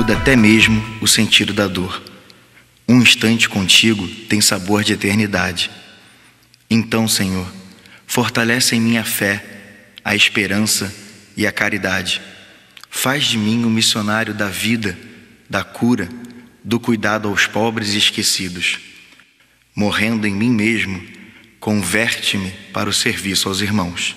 muda até mesmo o sentido da dor. Um instante contigo tem sabor de eternidade. Então, Senhor, fortalece em minha fé, a esperança e a caridade. Faz de mim o missionário da vida, da cura, do cuidado aos pobres e esquecidos. Morrendo em mim mesmo, converte-me para o serviço aos irmãos.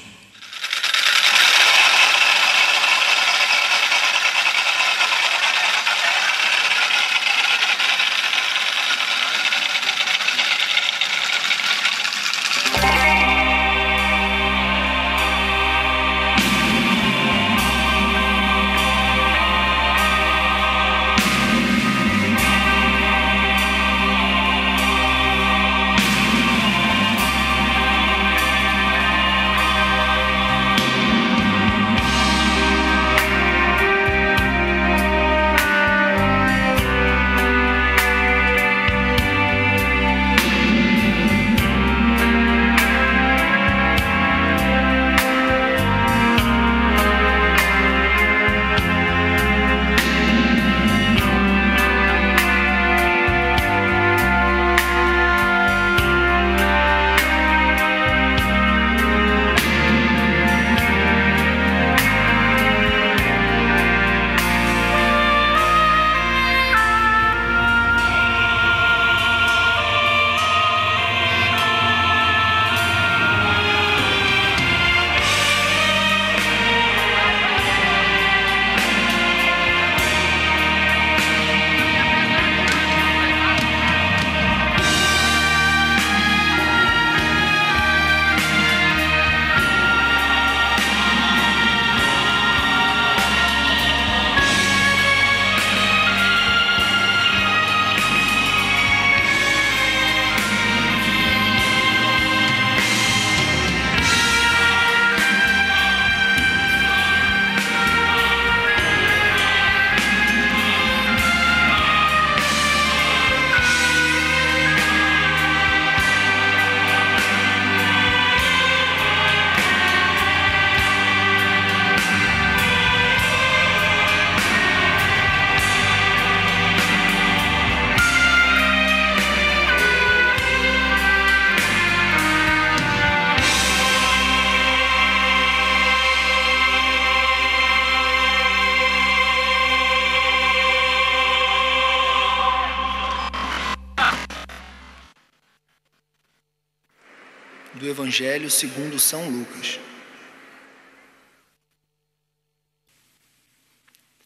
Do Evangelho segundo São Lucas.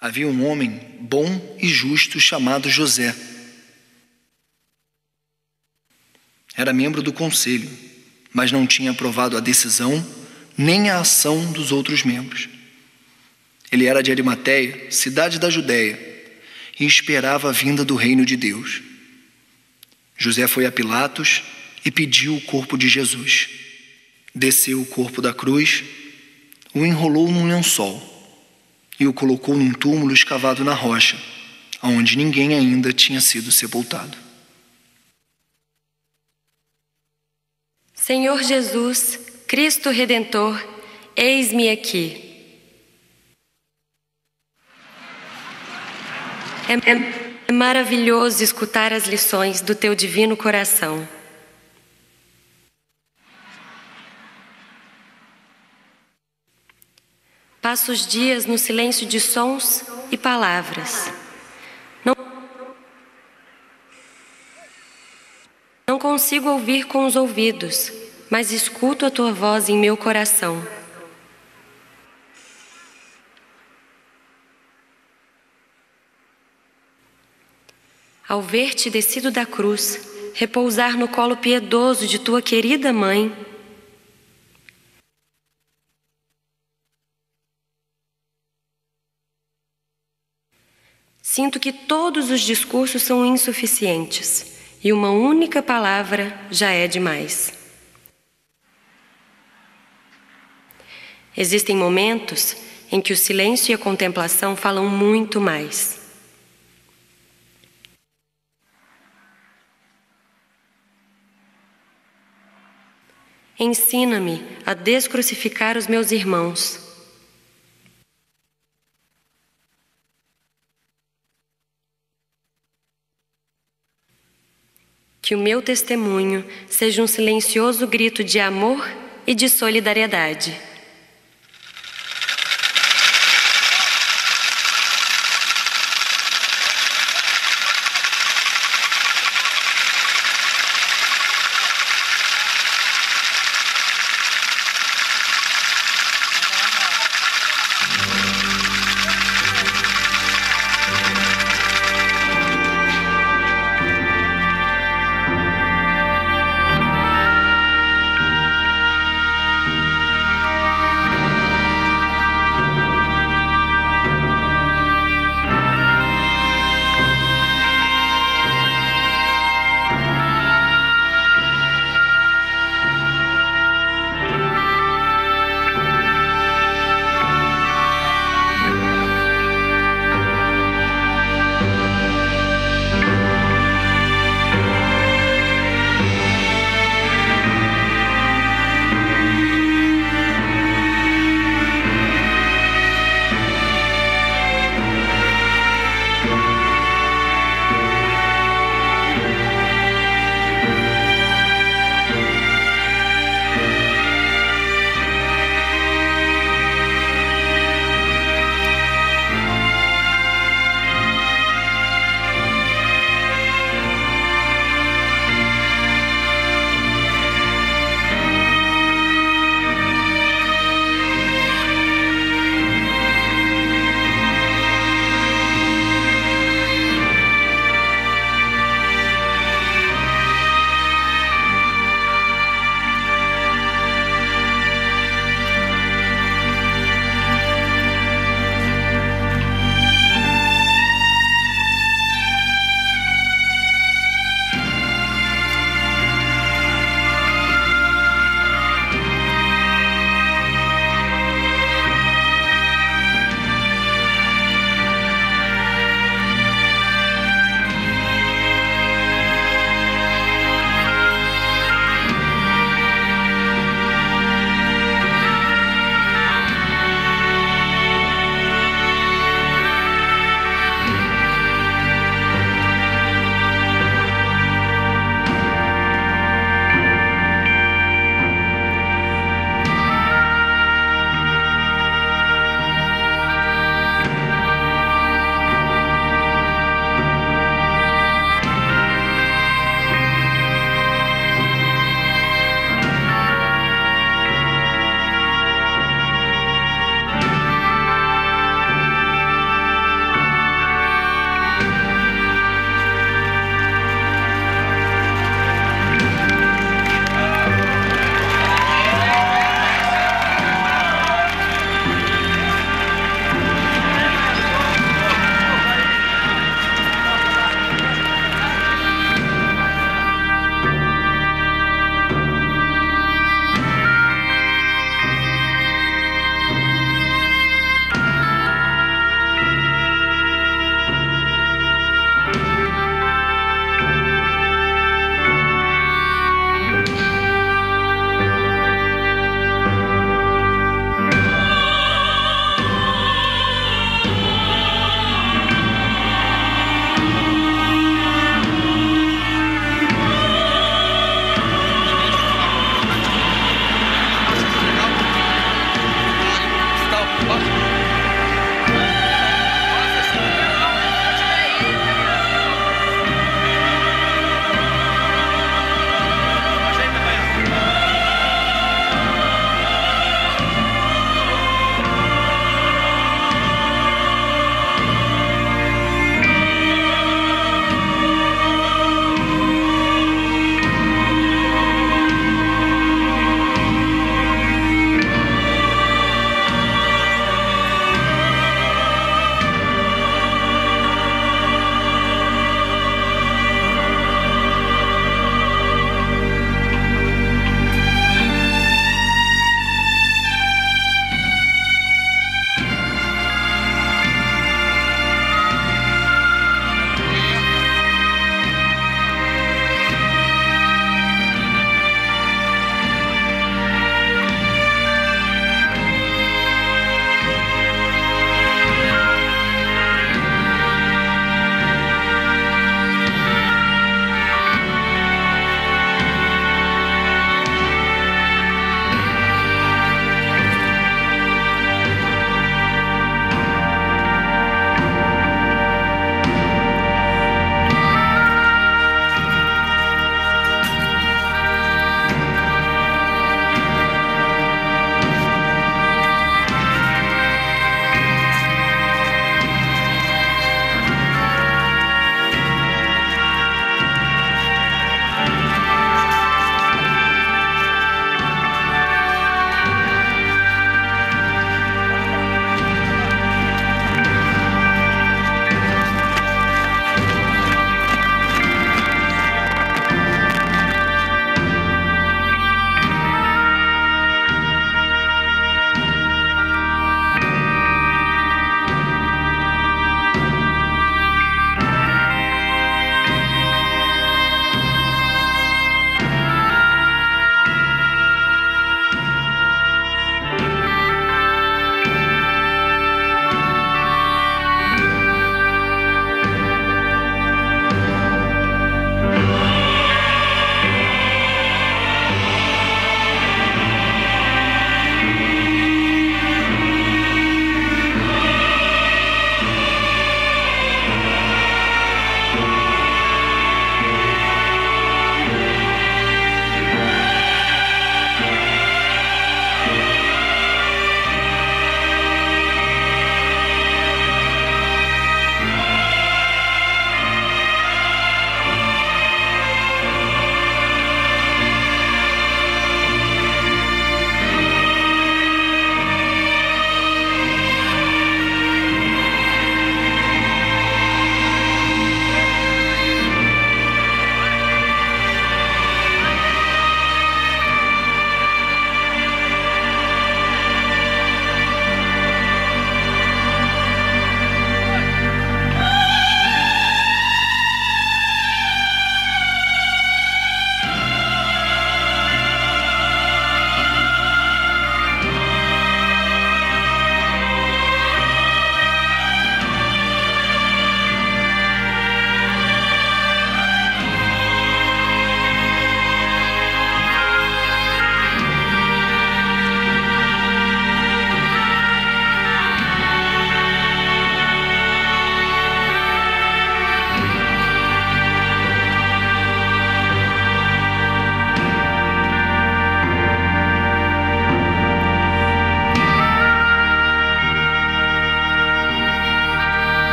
Havia um homem bom e justo chamado José. Era membro do conselho, mas não tinha aprovado a decisão nem a ação dos outros membros. Ele era de Arimateia, cidade da Judéia, e esperava a vinda do reino de Deus. José foi a Pilatos e pediu o corpo de Jesus. Desceu o corpo da cruz, o enrolou num lençol e o colocou num túmulo escavado na rocha, onde ninguém ainda tinha sido sepultado. Senhor Jesus, Cristo Redentor, eis-me aqui. É, é maravilhoso escutar as lições do teu divino coração. Passo os dias no silêncio de sons e palavras. Não, não consigo ouvir com os ouvidos, mas escuto a tua voz em meu coração. Ao ver-te descido da cruz, repousar no colo piedoso de tua querida mãe, Sinto que todos os discursos são insuficientes e uma única palavra já é demais. Existem momentos em que o silêncio e a contemplação falam muito mais. Ensina-me a descrucificar os meus irmãos Que o meu testemunho seja um silencioso grito de amor e de solidariedade.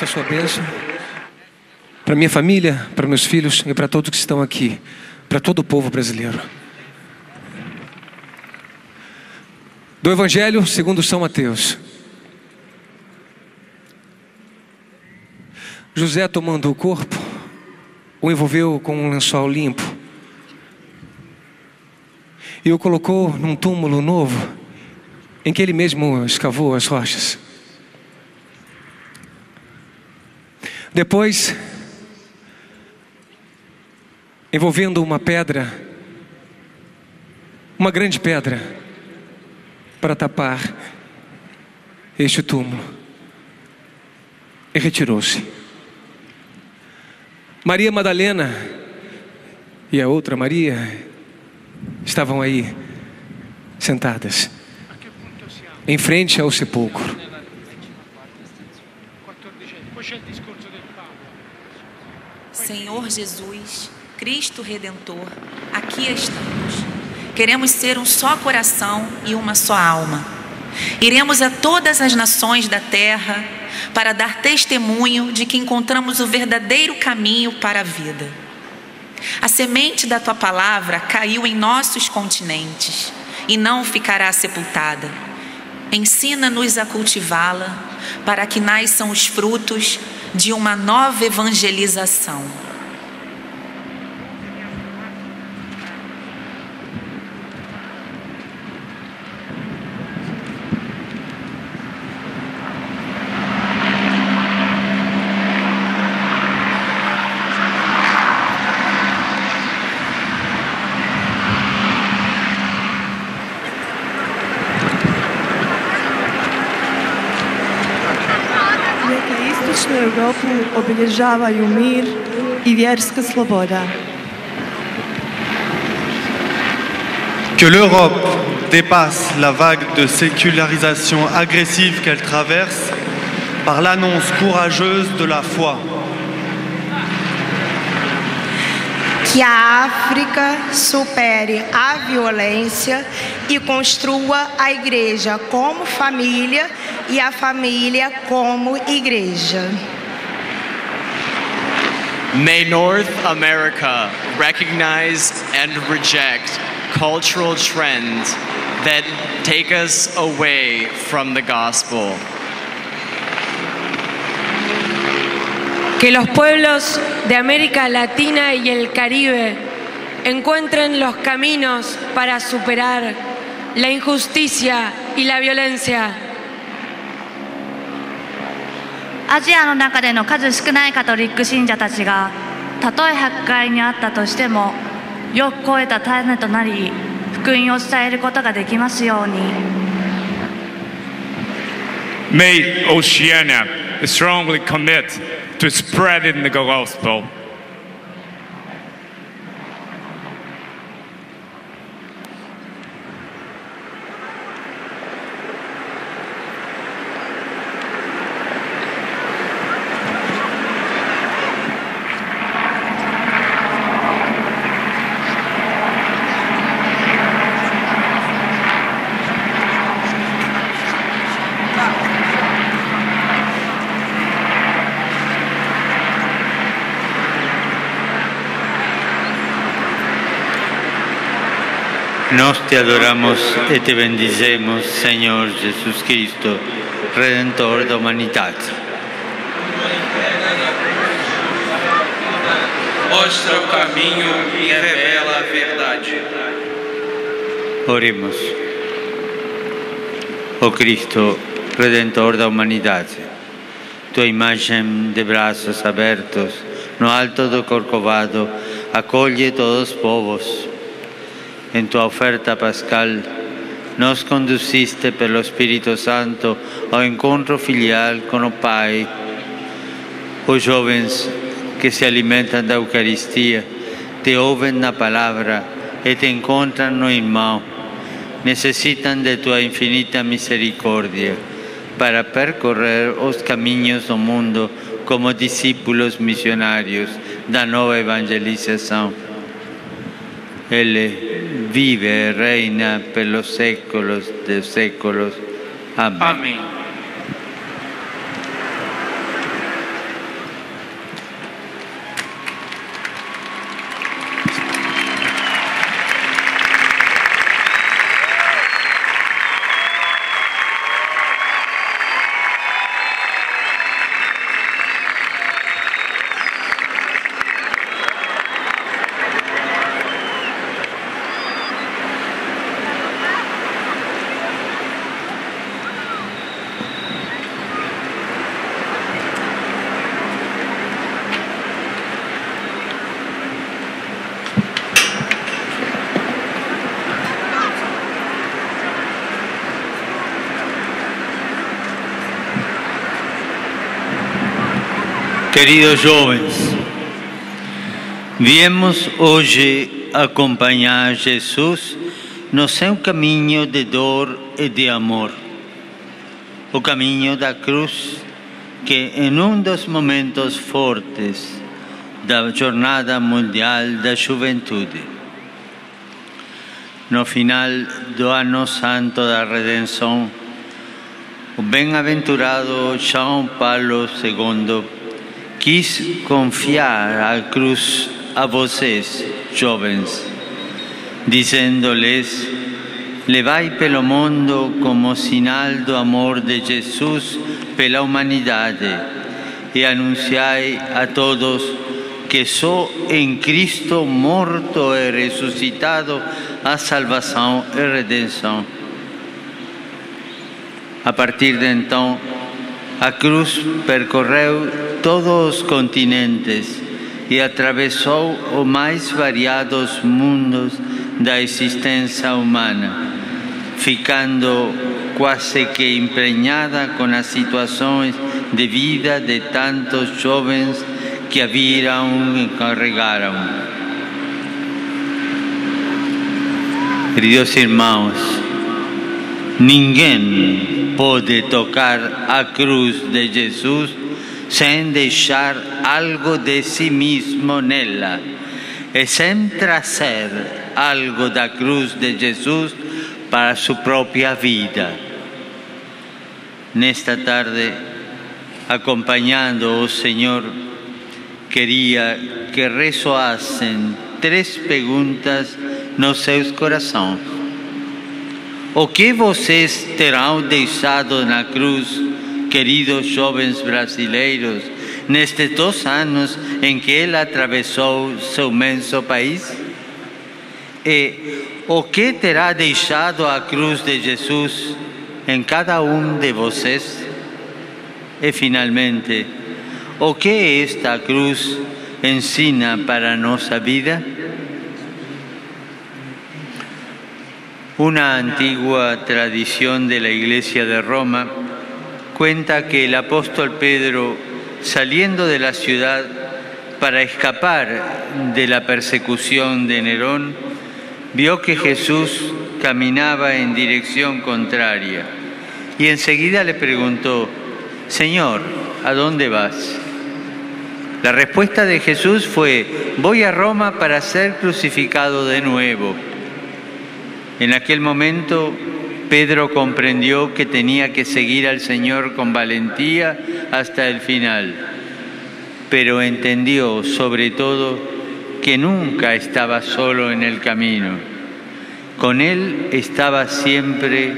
Peço a sua bênção para minha família, para meus filhos e para todos que estão aqui, para todo o povo brasileiro. Do Evangelho segundo São Mateus. José, tomando o corpo, o envolveu com um lençol limpo e o colocou num túmulo novo em que ele mesmo escavou as rochas. Depois, envolvendo uma pedra, uma grande pedra, para tapar este túmulo, e retirou-se. Maria Madalena e a outra Maria estavam aí, sentadas, em frente ao sepulcro. Senhor Jesus, Cristo Redentor, aqui estamos. Queremos ser um só coração e uma só alma. Iremos a todas as nações da terra para dar testemunho de que encontramos o verdadeiro caminho para a vida. A semente da tua palavra caiu em nossos continentes e não ficará sepultada. Ensina-nos a cultivá-la para que nasçam os frutos de uma nova evangelização. Obeležavajo mir i vjerska sloboda. Que l'Europe dépasse la vague de sécularisation agressive qu'elle traverse par l'annonce courageuse de la foi. Que a África supere a violência e construa a igreja como família e a família como igreja. May North America recognize and reject cultural trends that take us away from the gospel. Que los pueblos de América Latina y el Caribe encuentren los caminos para superar la injusticia y la violencia. アジアの中での数少ないカトリック信者たちがたとえ迫害にあったとしてもよく超えた種となり福音を伝えることができますように May Oceania strongly commit to spreading the gospel. Nos te adoramos y te bendicemos, Señor Jesucristo, Redentor de humanidad. Mostra o caminho e revela a verdade. Oremos. Oh Cristo, Redentor da humanidade, tua imagem de braços abertos no alto do Corcovado acolhe todos os povos en tu oferta pascal, nos conduciste pelo Espírito Santo ao encontro filial com o Pai. Os jovens que se alimentam da Eucaristia te ouvem na palavra e te encontram no irmão. Necessitam de tua infinita misericórdia para percorrer os caminhos do mundo como discípulos missionários da nova evangelização. Ele vive reina per los séculos de séculos. Amén. Amém. Queridos jovens, viemos hoje acompanhar Jesus no seu caminho de dor e de amor. O caminho da cruz, que em um dos momentos fortes da Jornada Mundial da Juventude, no final do ano santo da redenção, o bem-aventurado João Paulo II quis confiar a cruz a vocês, jovens, dizendo-lhes: Levai pelo mundo como sinal do amor de Jesus pela humanidade e anunciai a todos que só em Cristo morto e ressuscitado há salvação e redenção. A partir de então, a cruz percorreu todos os continentes e atravessou os mais variados mundos da existência humana, ficando quase que emprenhada com as situações de vida de tantos jovens que a viram e carregaram. Queridos irmãos, ninguém pode tocar a cruz de Jesus sem deixar algo de si mesmo nela e sem trazer algo da cruz de Jesus para sua própria vida. Nesta tarde, acompanhando o Senhor, queria que ressoassem três perguntas nos seus corações. O que vocês terão deixado na cruz, queridos jovens brasileiros, nestes dois anos em que ele atravessou seu imenso país? E o que terá deixado a cruz de Jesus em cada um de vocês? E finalmente, o que esta cruz ensina para a nossa vida? Una antigua tradición de la Iglesia de Roma cuenta que el apóstol Pedro, saliendo de la ciudad para escapar de la persecución de Nerón, vio que Jesús caminaba en dirección contraria y enseguida le preguntó, Señor, ¿a dónde vas? La respuesta de Jesús fue, voy a Roma para ser crucificado de nuevo. En aquel momento Pedro comprendió que tenía que seguir al Señor con valentía hasta el final, pero entendió sobre todo que nunca estaba solo en el camino. Con él estaba siempre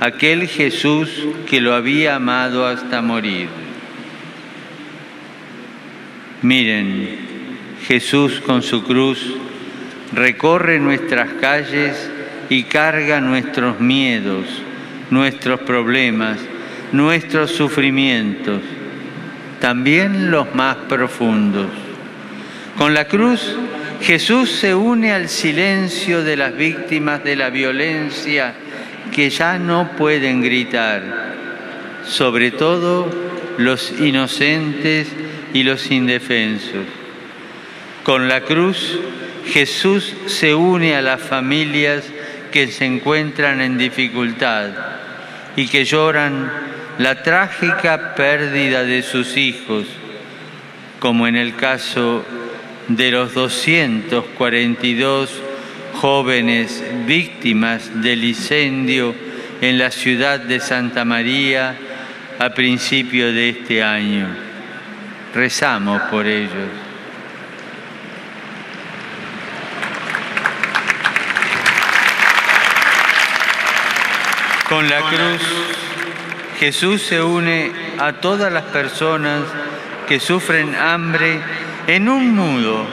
aquel Jesús que lo había amado hasta morir. Miren, Jesús con su cruz recorre nuestras calles y carga nuestros miedos, nuestros problemas, nuestros sufrimientos, también los más profundos. Con la cruz, Jesús se une al silencio de las víctimas de la violencia que ya no pueden gritar, sobre todo los inocentes y los indefensos. Con la cruz, Jesús se une a las familias que se encuentran en dificultad y que lloran la trágica pérdida de sus hijos, como en el caso de los 242 jóvenes víctimas del incendio en la ciudad de Santa María a principio de este año. Rezamos por ellos. Con la cruz, Jesús se une a todas las personas que sufren hambre en un mundo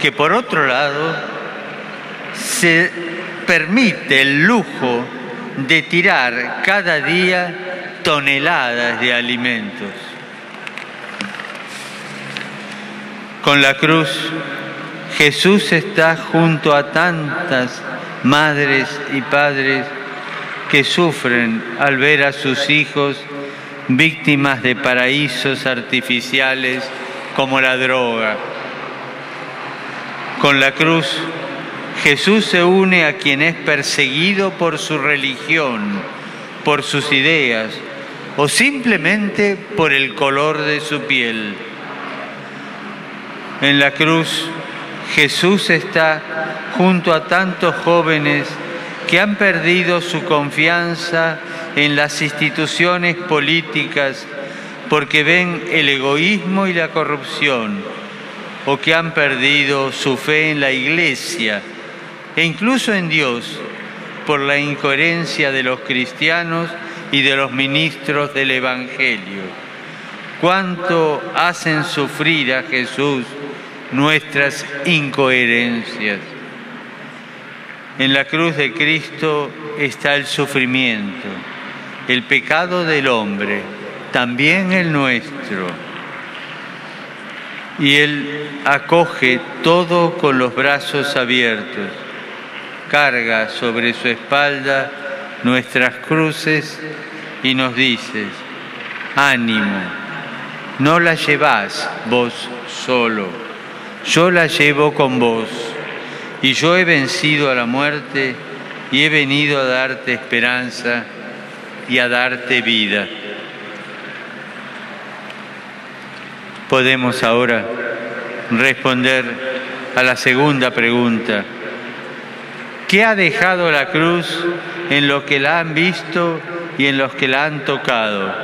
que por otro lado se permite el lujo de tirar cada día toneladas de alimentos. Con la cruz, Jesús está junto a tantas madres y padres que sufren al ver a sus hijos víctimas de paraísos artificiales como la droga. Con la cruz, Jesús se une a quien es perseguido por su religión, por sus ideas o simplemente por el color de su piel. En la cruz, Jesús está junto a tantos jóvenes que han perdido su confianza en las instituciones políticas porque ven el egoísmo y la corrupción, o que han perdido su fe en la iglesia e incluso en Dios por la incoherencia de los cristianos y de los ministros del Evangelio. Cuánto hacen sufrir a Jesús nuestras incoherencias. En la cruz de Cristo está el sufrimiento, el pecado del hombre, también el nuestro. Y Él acoge todo con los brazos abiertos, carga sobre su espalda nuestras cruces y nos dice, ánimo, no la llevás vos solo, yo la llevo con vos y yo he vencido a la muerte y he venido a darte esperanza y a darte vida. Podemos ahora responder a la segunda pregunta. ¿Qué ha dejado la cruz en los que la han visto y en los que la han tocado?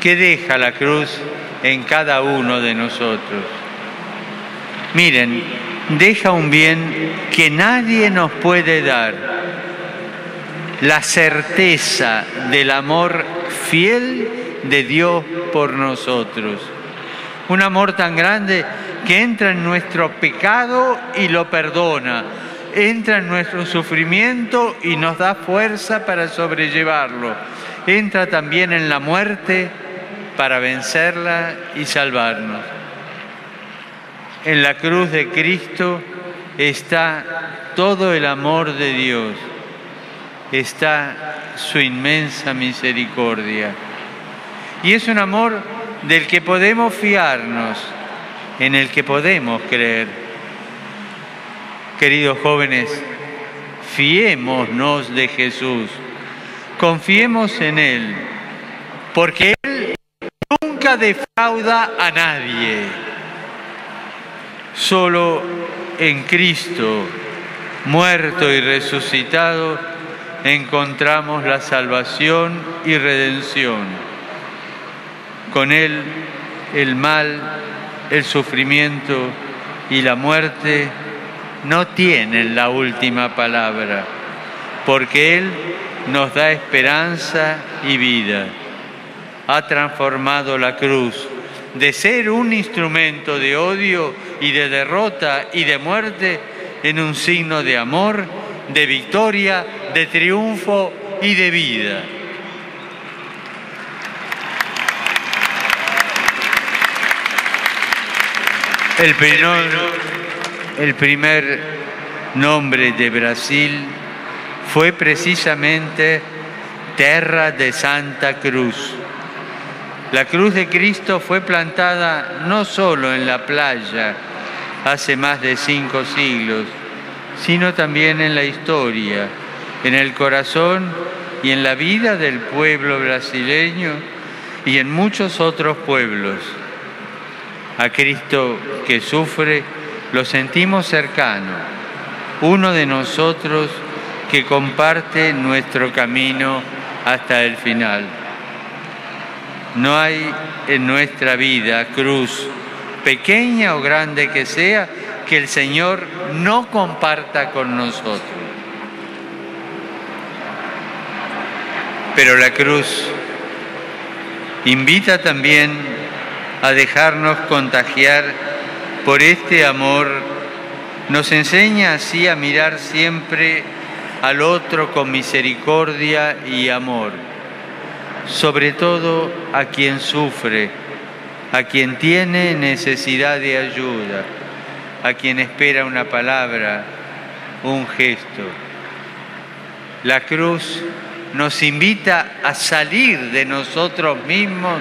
¿Qué deja la cruz en cada uno de nosotros? Miren, deja un bien que nadie nos puede dar, la certeza del amor fiel de Dios por nosotros. Un amor tan grande que entra en nuestro pecado y lo perdona, entra en nuestro sufrimiento y nos da fuerza para sobrellevarlo, entra también en la muerte para vencerla y salvarnos. En la cruz de Cristo está todo el amor de Dios, está su inmensa misericordia. Y es un amor del que podemos fiarnos, en el que podemos creer. Queridos jóvenes, fiémonos de Jesús, confiemos en Él, porque Él nunca defrauda a nadie. Solo en Cristo, muerto y resucitado, encontramos la salvación y redención con Él el mal, el sufrimiento y la muerte no tienen la última palabra, porque Él nos da esperanza y vida. Ha transformado la cruz de ser un instrumento de odio y de derrota y de muerte en un signo de amor, de victoria, de triunfo y de vida. El primer, nombre de Brasil fue precisamente Terra de Santa Cruz. La cruz de Cristo fue plantada no solo en la playa hace más de cinco siglos, sino también en la historia, en el corazón y en la vida del pueblo brasileño y en muchos otros pueblos a Cristo que sufre, lo sentimos cercano, uno de nosotros que comparte nuestro camino hasta el final. No hay en nuestra vida cruz, pequeña o grande que sea, que el Señor no comparta con nosotros. Pero la cruz invita también a dejarnos contagiar por este amor, nos enseña así a mirar siempre al otro con misericordia y amor, sobre todo a quien sufre, a quien tiene necesidad de ayuda, a quien espera una palabra, un gesto. La cruz nos invita a salir de nosotros mismos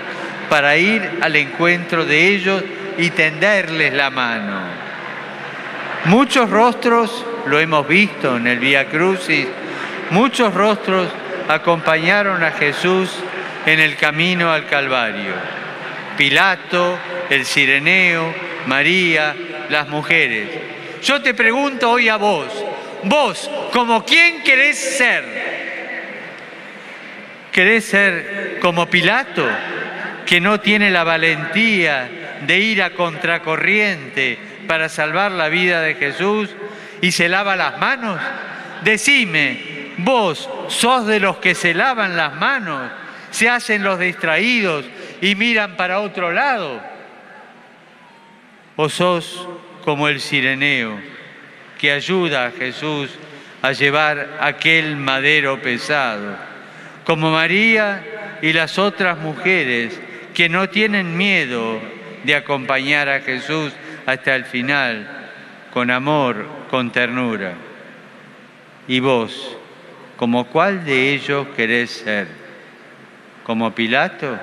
para ir al encuentro de ellos y tenderles la mano. Muchos rostros, lo hemos visto en el Vía Crucis, muchos rostros acompañaron a Jesús en el camino al Calvario. Pilato, el Sireneo, María, las mujeres. Yo te pregunto hoy a vos, vos, como quién querés ser? ¿Querés ser como Pilato, que no tiene la valentía de ir a contracorriente para salvar la vida de Jesús y se lava las manos? Decime, vos sos de los que se lavan las manos, se hacen los distraídos y miran para otro lado. ¿O sos como el sireneo que ayuda a Jesús a llevar aquel madero pesado? Como María y las otras mujeres que no tienen miedo de acompañar a Jesús hasta el final, con amor, con ternura. ¿Y vos, como cuál de ellos querés ser? ¿Como Pilato?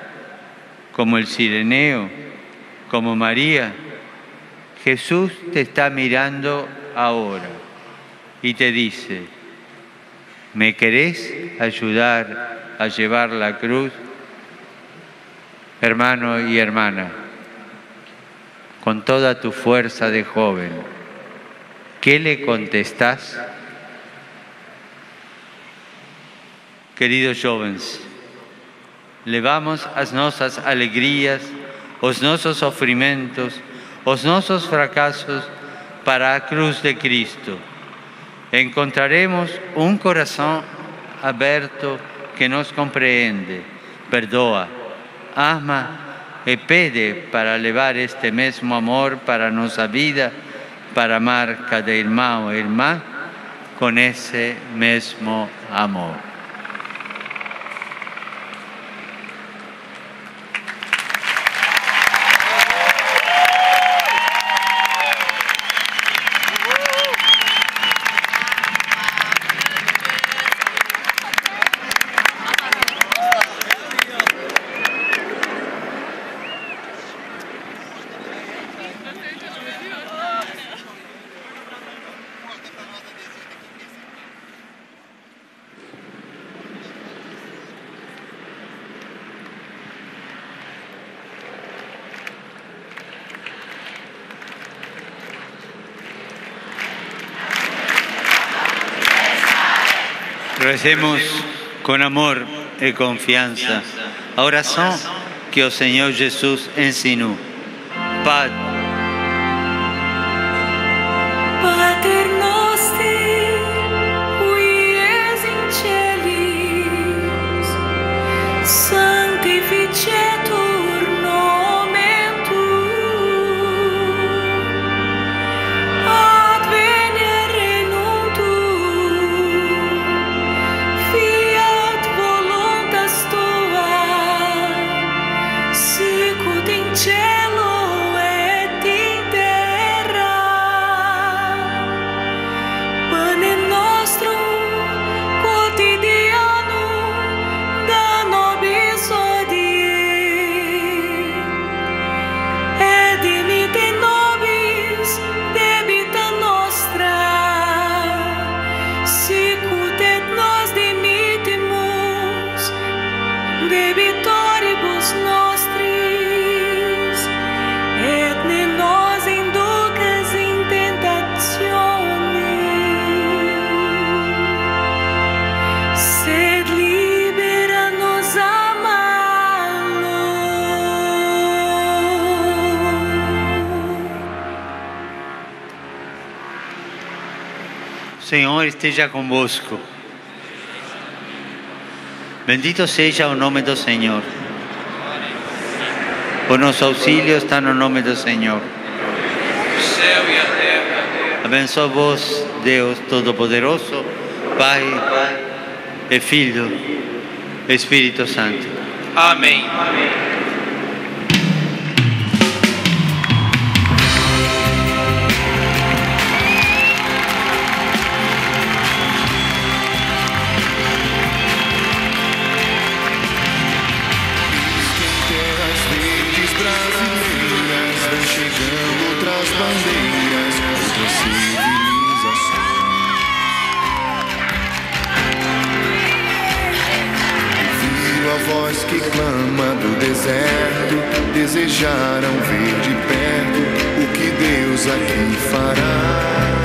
¿Como el Sireneo? ¿Como María? Jesús te está mirando ahora y te dice, ¿me querés ayudar a llevar la cruz? Hermano y hermana, con toda tu fuerza de joven, ¿qué le contestás? Queridos jóvenes, levamos as nossas alegrias, os nossos sofrimentos, os nossos fracassos para a cruz de Cristo. Encontraremos um coração aberto que nos compreende, perdoa, ama e pede para levar este mesmo amor para nossa vida, para amar cada irmão e irmã com esse mesmo amor. Recemos con amor y confianza a oración que el Señor Jesús enseñó. Padre, Senhor esteja convosco. Bendito seja o nome do Senhor. O nosso auxílio está no nome do Senhor. céu a terra. Abençoa-vos, Deus Todo-Poderoso, Pai e Filho, Espírito Santo. Terras A voz que clama do deserto, desejaram ver de perto o que Deus aqui fará.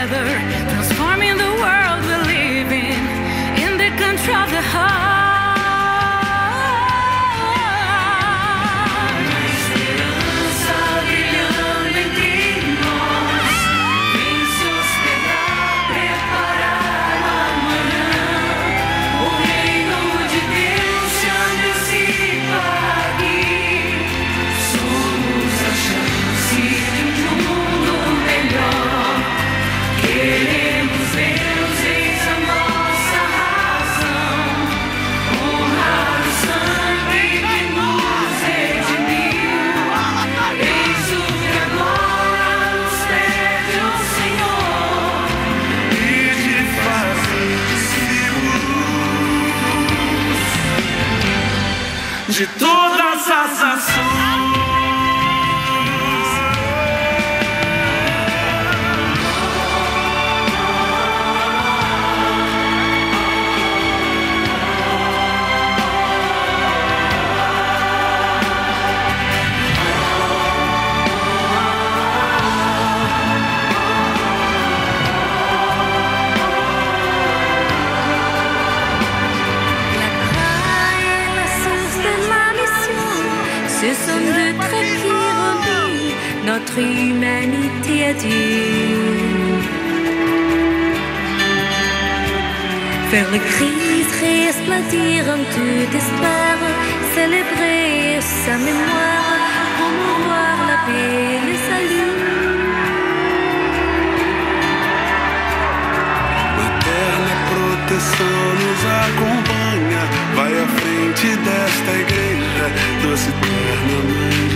de tudo. Faire le Christ, resplendir en toute espoir, célébrer sa mémoire, promouvoir la paix et le salut. Materna proteção nos acompanha, vai à frente desta igreja, doce eternamente.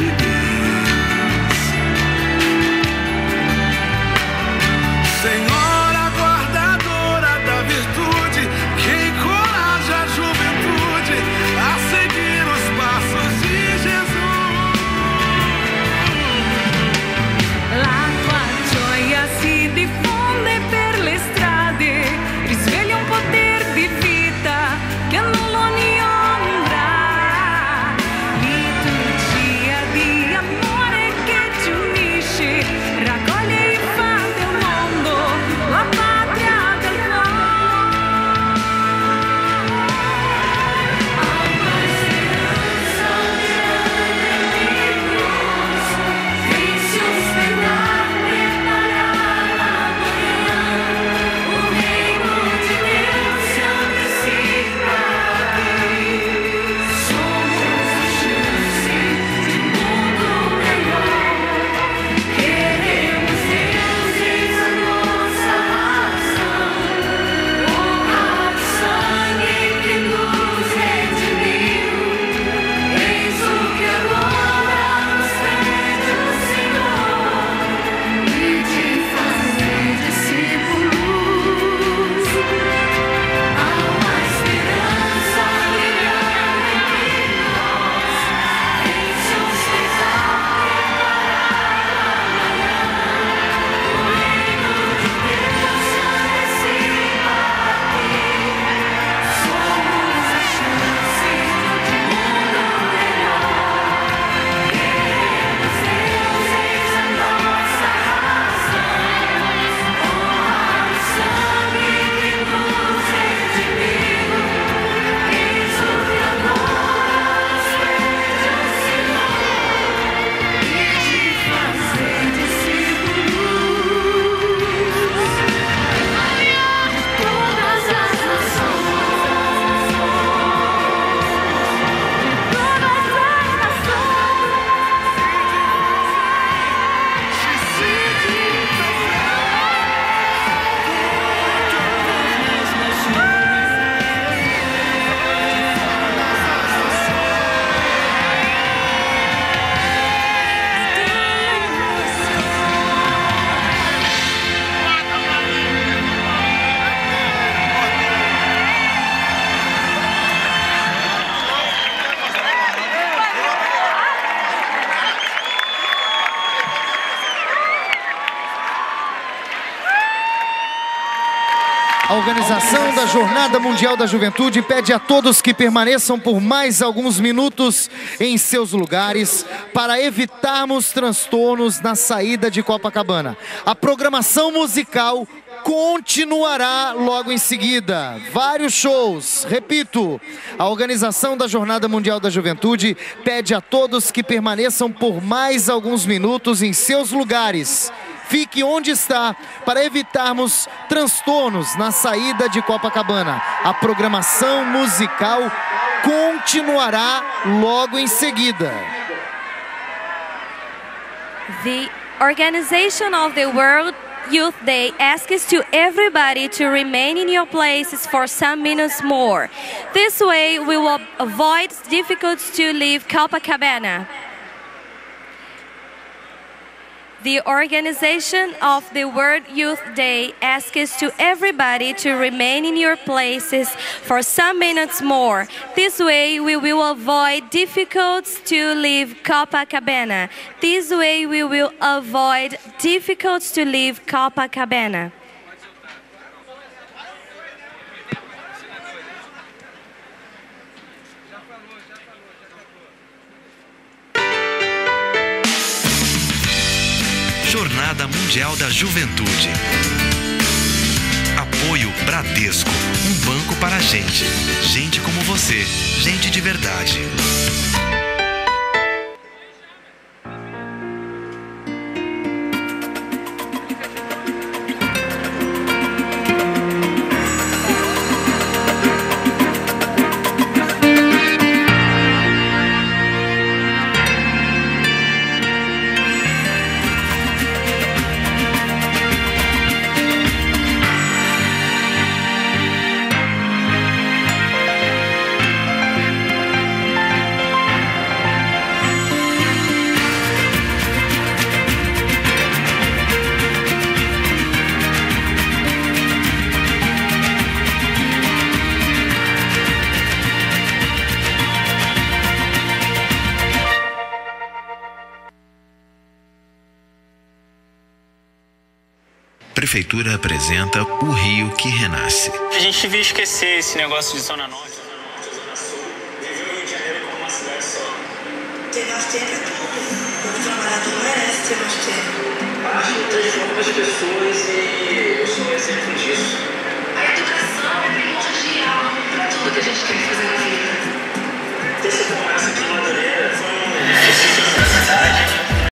Organização da Jornada Mundial da Juventude pede a todos que permaneçam por mais alguns minutos em seus lugares para evitarmos transtornos na saída de Copacabana. A programação musical continuará logo em seguida. Vários shows. Repito, a organização da Jornada Mundial da Juventude pede a todos que permaneçam por mais alguns minutos em seus lugares. Fique onde está para evitarmos transtornos na saída de Copacabana. A programação musical continuará logo em seguida. The organization of the World Youth Day asks to everybody to remain in your places for some minutes more. This way, we will avoid difficulties to leave Copacabana. The organization of the World Youth Day asks to everybody to remain in your places for some minutes more. This way, we will avoid difficulties to leave Copacabana. This way, we will avoid difficulties to leave Copacabana. Jornada Mundial da Juventude. Apoio Bradesco, um banco para gente. Gente como você, gente de verdade. apresenta O Rio que Renasce. A gente devia esquecer esse negócio de Zona Norte. É ter mais tempo é tudo. O trabalhador merece mais tempo. A transforma as pessoas e eu sou um exemplo disso. A educação é primordial para tudo que a gente quer fazer na